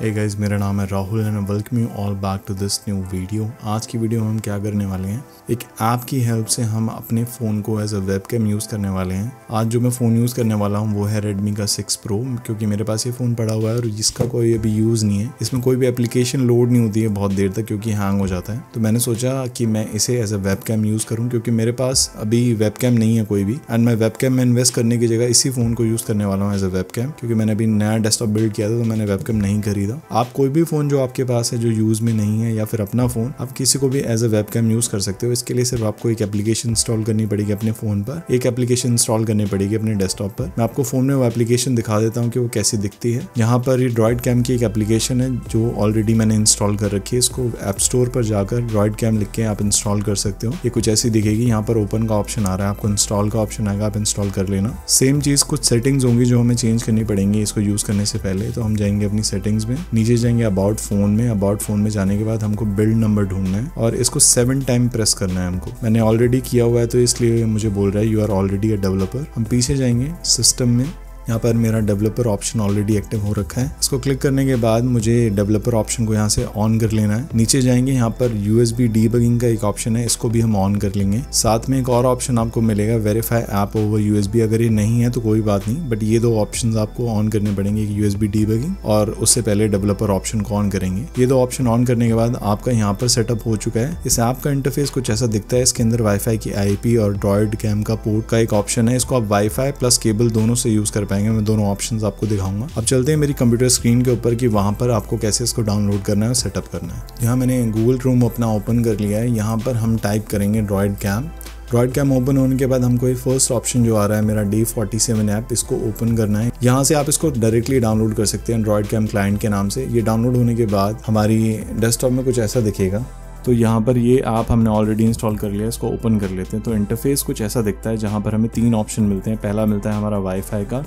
hey guys मेरा नाम है Rahul and welcome you all back to this new video आज की वीडियो में हम क्या करने वाले हैं? एक ऐप की हेल्प से हम अपने फ़ोन को as a web cam use करने वाले हैं. आज जो मैं फ़ोन यूज़ करने वाला हूँ वो है रेडमी का सिक्स प्रो क्योंकि मेरे पास ये फ़ोन पड़ा हुआ है और जिसका कोई अभी यूज़ नहीं है. इसमें कोई भी एप्लीकेशन लोड नहीं होती है बहुत देर तक, क्योंकि हैंग हो जाता है. तो मैंने सोचा कि मैं इसे as a web cam use करूँ, क्योंकि मेरे पास अभी वेब कैम नहीं है कोई भी. एंड मैं वेब कैम में इन्वेस्ट करने की जगह इसी फ़ोन को यूज़ करने वाला हूँ एज अ वेब कैम क्योंकि मैंने अभी नया डेस्कटॉप बिल्ड किया था तो मैंने वेब कैम नहीं खरीदा. आप कोई भी फ़ोन जो आपके पास है, जो यूज़ में नहीं है या फिर अपना फ़ोन, आप किसी को भी एज अ वेब यूज़ कर सकते हो। इसके लिए सिर्फ़ आपको एक एप्लीकेशन इंस्टॉल करनी पड़ेगी अपने फ़ोन पर। एक एप्लीकेशन इंस्टॉल करनी पड़ेगी अपने डेस्कटॉप पर। मैं आपको फ़ोन में वो एप्लीकेशन दिखा देता हूँ कि वो कैसी दिखती है। यहाँ पर ये ड्रॉइड कैम की एक एप्लीकेशन है, जो ऑलरेडी मैंने इंस्टॉल कर रखी है। इसको ऐप स्टोर पर जाकर ड्रॉइड कैम लिख के आप इंस्टॉल कर सकते हो। ये कुछ ऐसी दिखेगी। यहाँ पर ओपन का ऑप्शन आ रहा है। आपको इंस्टॉल का ऑप्शन आएगा, आप इंस्टॉल कर लेना। सेम चीज़ कुछ सेटिंग्स होंगी जो हमें चेंज करनी पड़ेंगी इसको यूज़ करने से पहले। तो हम जाएँगे अपनी सेटिंग्स में। नीचे जाएँगे अबाउट फ़ोन में अबाउट फ़ोन में जाने के बाद हमको बिल्ड नंबर ढूंढना है और इसको सेवन टाइम प्रेस करना है हमको। मैंने ऑलरेडी किया हुआ है तो इसलिए मुझे बोल रहा है you are already a developer हम पीछे जाएँगे सिस्टम में। यहाँ पर मेरा डेवलपर ऑप्शन ऑलरेडी एक्टिव हो रखा है। इसको क्लिक करने के बाद मुझे डेवलपर ऑप्शन को यहाँ से ऑन कर लेना है। नीचे जाएँगे, यहाँ पर यूएसबी डीबगिंग का एक ऑप्शन है, इसको भी हम ऑन कर लेंगे। साथ में एक और ऑप्शन आपको मिलेगा वेरीफाई ऐप ओवर यूएसबी अगर ये नहीं है तो कोई बात नहीं बट ये दो ऑप्शन आपको ऑन करने पड़ेंगे यूएसबी डीबगिंग और उससे पहले डेवलपर ऑप्शन को ऑन करेंगे। ये दो ऑप्शन ऑन करने के बाद आपका यहाँ पर सेटअप हो चुका है। इस ऐप का इंटरफेस कुछ ऐसा दिखता है, इसके अंदर वाईफाई की आईपी और ड्रॉइड कैम का पोर्ट का एक ऑप्शन है। इसको आप वाईफाई प्लस केबल दोनों से यूज़ कर पाएँगे। मैं दोनों ऑप्शंस आपको दिखाऊँगा। अब चलते हैं मेरी कंप्यूटर स्क्रीन के ऊपर कि वहाँ पर आपको कैसे इसको डाउनलोड करना है और सेटअप करना है। यहाँ मैंने गूगल क्रोम अपना ओपन कर लिया है। यहाँ पर हम टाइप करेंगे droid cam droid cam open होने के बाद हमको ये फ़र्स्ट ऑप्शन जो आ रहा है, मेरा डी फोर्टी सेवन ऐप इसको ओपन करना है। यहाँ से आप इसको डायरेक्टली डाउनलोड कर सकते हैं ड्रॉइड कैम क्लाइंट के नाम से। ये डाउनलोड होने के बाद हमारी डेस्कटॉप में कुछ ऐसा दिखेगा। तो यहाँ पर ये ऐप हमने ऑलरेडी इंस्टॉल कर लिया इसको ओपन कर लेते हैं। तो इंटरफेस कुछ ऐसा दिखता है जहाँ पर हमें तीन ऑप्शन मिलते हैं। पहला मिलता है हमारा वाईफाई का।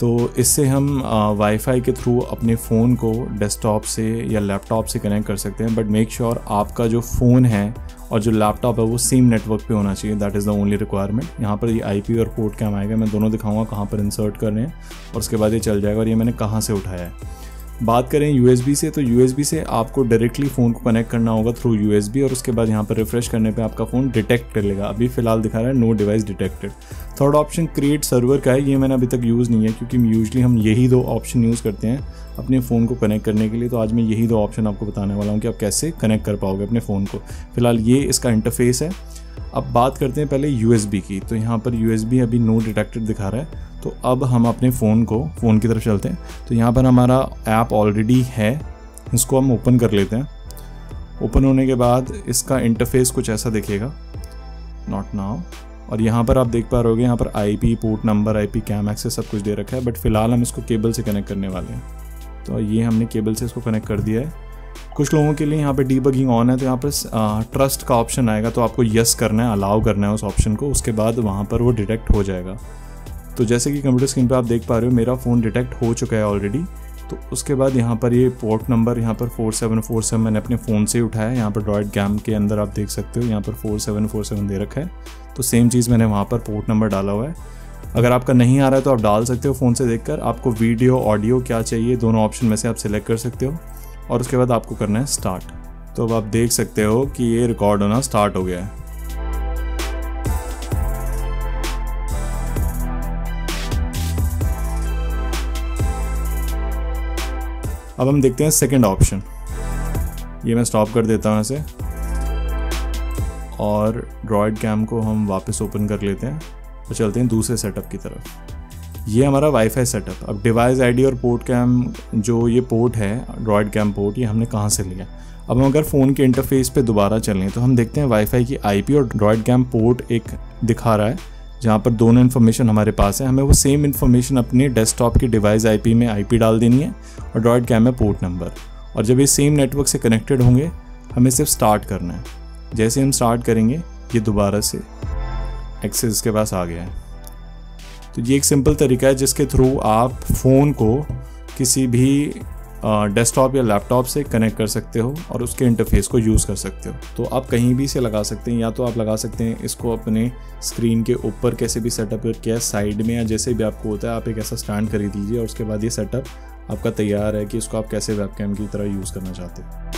तो इससे हम वाईफाई के थ्रू अपने फ़ोन को डेस्कटॉप से या लैपटॉप से कनेक्ट कर सकते हैं बट मेक श्योर आपका जो फ़ोन है और जो लैपटॉप है वो सेम नेटवर्क पे होना चाहिए. That is the only requirement यहाँ पर ये आईपी और पोर्ट कैम आएगा. मैं दोनों दिखाऊँगा कहाँ पर इंसर्ट कर रहे हैं और उसके बाद ये चल जाएगा और ये मैंने कहाँ से उठाया है. बात करें यूएसबी से तो यूएसबी से आपको डायरेक्टली फ़ोन को कनेक्ट करना होगा थ्रू यूएसबी और उसके बाद यहाँ पर रिफ्रेश करने पे आपका फ़ोन डिटेक्ट कर लेगा अभी फ़िलहाल दिखा रहा है no device detected third option create server का है, ये मैंने अभी तक यूज़ नहीं है क्योंकि यूजली हम यही दो ऑप्शन यूज़ करते हैं अपने फ़ोन को कनेक्ट करने के लिए। तो आज मैं यही दो ऑप्शन आपको बताने वाला हूँ कि आप कैसे कनेक्ट कर पाओगे अपने फ़ोन को। फ़िलहाल ये इसका इंटरफेस है। अब बात करते हैं पहले यूएसबी की। तो यहाँ पर यूएसबी अभी नो डिटेक्टेड दिखा रहा है। तो अब हम अपने फ़ोन को, फ़ोन की तरफ़ चलते हैं। तो यहाँ पर हमारा ऐप ऑलरेडी है, इसको हम ओपन कर लेते हैं। ओपन होने के बाद इसका इंटरफेस कुछ ऐसा दिखेगा। नॉट नाउ और यहाँ पर आप देख पा रहे हो यहाँ पर IP port number IP cam access सब कुछ दे रखा है बट फ़िलहाल हम इसको केबल से कनेक्ट करने वाले हैं। तो ये हमने केबल से इसको कनेक्ट कर दिया है। कुछ लोगों के लिए यहाँ पे डीबगिंग ऑन है तो यहाँ पर ट्रस्ट का ऑप्शन आएगा तो आपको यस करना है अलाउ करना है उस ऑप्शन को, उसके बाद वहाँ पर वो डिटेक्ट हो जाएगा। तो जैसे कि कंप्यूटर स्क्रीन पर आप देख पा रहे हो, मेरा फ़ोन डिटेक्ट हो चुका है ऑलरेडी तो उसके बाद यहाँ पर ये पोर्ट नंबर यहाँ पर फोर सेवन फोर सेवन मैंने अपने फ़ोन से उठाया यहाँ पर ड्रॉइड गैम के अंदर आप देख सकते हो, यहाँ पर फोर सेवन फोर सेवन दे रखा है। तो सेम चीज़ मैंने वहाँ पर पोर्ट नंबर डाला हुआ है। अगर आपका नहीं आ रहा है तो आप डाल सकते हो फ़ोन से देखकर। आपको वीडियो ऑडियो क्या चाहिए, दोनों ऑप्शन में से आप सिलेक्ट कर सकते हो। और उसके बाद आपको करना है स्टार्ट तो अब आप देख सकते हो कि ये रिकॉर्ड होना स्टार्ट हो गया है। अब हम देखते हैं सेकेंड ऑप्शन ये मैं स्टॉप कर देता हूँ ऐसे. और ड्रॉइड कैम को हम वापस ओपन कर लेते हैं. और चलते हैं दूसरे सेटअप की तरफ़. ये हमारा वाईफाई सेटअप अब डिवाइस आईडी और पोर्ट कैम जो ये पोर्ट है ड्रॉइड कैम पोर्ट ये हमने कहाँ से लिया? अब हम अगर फ़ोन के इंटरफेस पे दोबारा चलें तो हम देखते हैं वाईफाई की आईपी और ड्रॉइड कैम पोर्ट एक दिखा रहा है. जहाँ पर दोनों इन्फॉर्मेशन हमारे पास है। हमें वो सेम इन्फॉर्मेशन अपने डेस्कटॉप की डिवाइस आईपी में आईपी डाल देनी है और ड्रॉइड कैम है पोर्ट नंबर और जब ये सेम नेटवर्क से कनेक्टेड होंगे, हमें सिर्फ़ स्टार्ट करना है। जैसे हम स्टार्ट करेंगे, ये दोबारा से एक्सेस के पास आ गया है। तो ये एक सिंपल तरीका है जिसके थ्रू आप फ़ोन को किसी भी डेस्कटॉप या लैपटॉप से कनेक्ट कर सकते हो और उसके इंटरफेस को यूज़ कर सकते हो। तो आप कहीं भी से लगा सकते हैं, या तो आप लगा सकते हैं इसको अपने स्क्रीन के ऊपर कैसे भी सेटअप किया साइड में या जैसे भी आपको होता है, आप एक ऐसा स्टैंड खरीद लीजिए और उसके बाद ये सेटअप आपका तैयार है कि इसको आप कैसे वेब की तरह यूज़ करना चाहते हो।